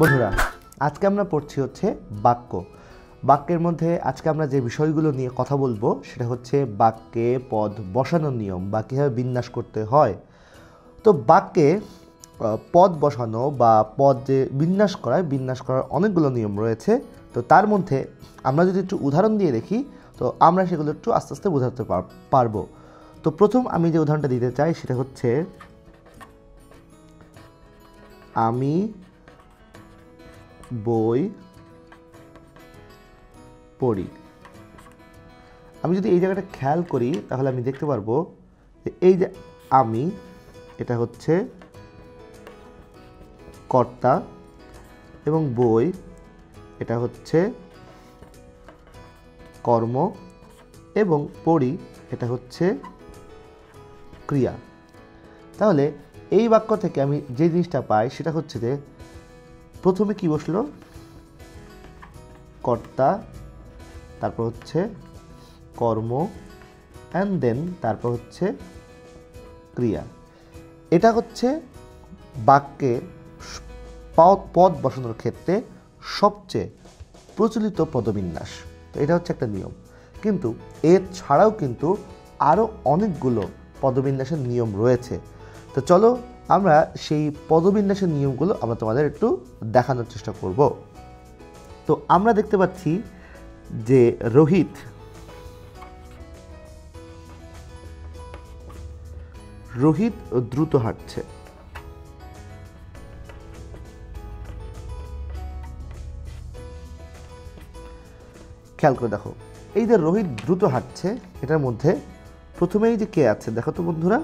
বন্ধুরা, আজকে আমরা পড়ছি হচ্ছে বাক্য। বাক্যের মধ্যে আজকে আমরা যে বিষয়গুলো নিয়ে কথা বলব, সেটা হচ্ছে বাক্যে পদ বসানোর নিয়ম বা কীভাবে বিন্যাস করতে হয়। তো বাক্যে পদ বসানো বা পদ যে বিন্যাস করায় বিন্যাস করার অনেকগুলো নিয়ম রয়েছে। তো তার মধ্যে আমরা যদি একটু উদাহরণ দিয়ে দেখি, তো আমরা সেগুলো একটু আস্তে আস্তে বোঝাতে পার- পারব। তো প্রথম আমি যে উদাহরণটা দিতে চাই, সেটা হচ্ছে, আমি বই পড়ি। আমি যদি এই জায়গাটা খেয়াল করি, তাহলে আমি দেখতে পারব যে এই যে আমি, এটা হচ্ছে কর্তা এবং বই, এটা হচ্ছে কর্ম এবং পড়ি, এটা হচ্ছে ক্রিয়া। তাহলে এই বাক্য থেকে আমি যে জিনিসটা পাই, সেটা হচ্ছে যে প্রথমে কি বসল? কর্তা, তারপর হচ্ছে কর্ম অ্যান্ড দেন তারপর হচ্ছে ক্রিয়া। এটা হচ্ছে বাক্যে পদ পদ বসানোর ক্ষেত্রে সবচেয়ে প্রচলিত পদবিন্যাস। তো এটা হচ্ছে একটা নিয়ম। কিন্তু এর ছাড়াও কিন্তু আরও অনেকগুলো পদবিন্যাসের নিয়ম রয়েছে। তো চলো আমরা সেই পদবিন্যাসের নিয়মগুলো আমরা তোমাদের একটু দেখানোর চেষ্টা করব। তো আমরা দেখতে পাচ্ছি যে রোহিত রোহিত দ্রুত হাঁটছে। খেয়াল করে দেখো, এই যে রোহিত দ্রুত হাঁটছে, এটার মধ্যে প্রথমেই যে কে আছে, দেখো তো বন্ধুরা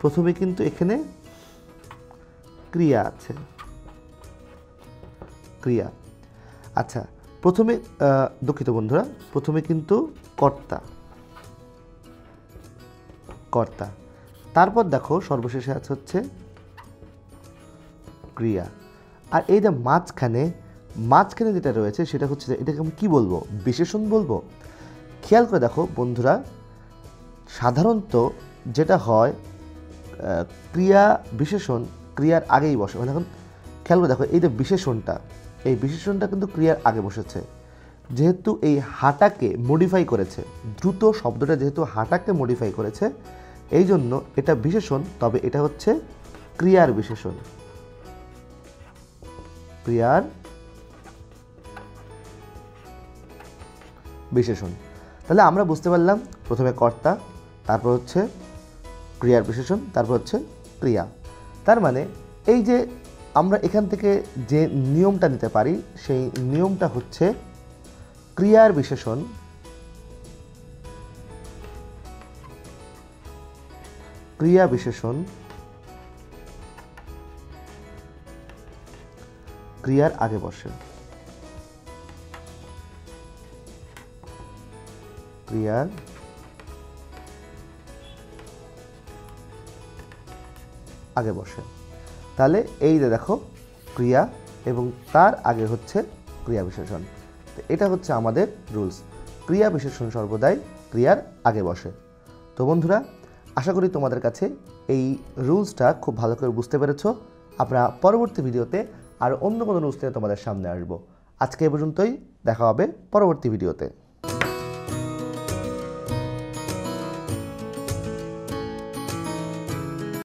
প্রথমে কিন্তু এখানে ক্রিয়া আছে। ক্রিয়া। আচ্ছা প্রথমে দুঃখিত বন্ধুরা, প্রথমে কিন্তু কর্তা। কর্তা। তারপর দেখো সর্বশেষে আছে হচ্ছে ক্রিয়া। আর এই যে মাঝখানে মাঝখানে যেটা রয়েছে সেটা হচ্ছে এটাকে আমি কী বলব? বিশেষণ বলব? খেয়াল করে দেখো বন্ধুরা, সাধারণত যেটা হয় ক্রিয়া বিশেষণ ক্রিয়ার আগেই বসে। মানে এখন খেয়াল করে দেখো, এই যে বিশেষণটা, এই বিশেষণটা কিন্তু ক্রিয়ার আগে বসেছে। যেহেতু এই হাঁটাকে মডিফাই করেছে, দ্রুত শব্দটা যেহেতু হাঁটাকে মডিফাই করেছে, এই জন্য এটা বিশেষণ, তবে এটা হচ্ছে ক্রিয়ার বিশেষণ। ক্রিয়ার বিশেষণ। তাহলে আমরা বুঝতে পারলাম, প্রথমে কর্তা, তারপর হচ্ছে ক্রিয়ার বিশেষণ, তারপর হচ্ছে ক্রিয়া। তার মানে এই যে আমরা এখান থেকে যে নিয়মটা নিতে পারি, সেই নিয়মটা হচ্ছে ক্রিয়ার বিশেষণ ক্রিয়া বিশেষণ ক্রিয়ার আগে বসে। ক্রিয়ার আগে বসে। তাহলে এই যে দেখো, ক্রিয়া এবং তার আগে হচ্ছে ক্রিয়া বিশেষণ। তো এটা হচ্ছে আমাদের রুলস। ক্রিয়া বিশেষণ সর্বদাই ক্রিয়ার আগে বসে। তো বন্ধুরা, আশা করি তোমাদের কাছে এই রুলসটা খুব ভালো করে বুঝতে পেরেছ। আমরা পরবর্তী ভিডিওতে আর অন্য কোনো রুলস নিয়ে তোমাদের সামনে আসব। আজকে এ পর্যন্তই, দেখা হবে পরবর্তী ভিডিওতে।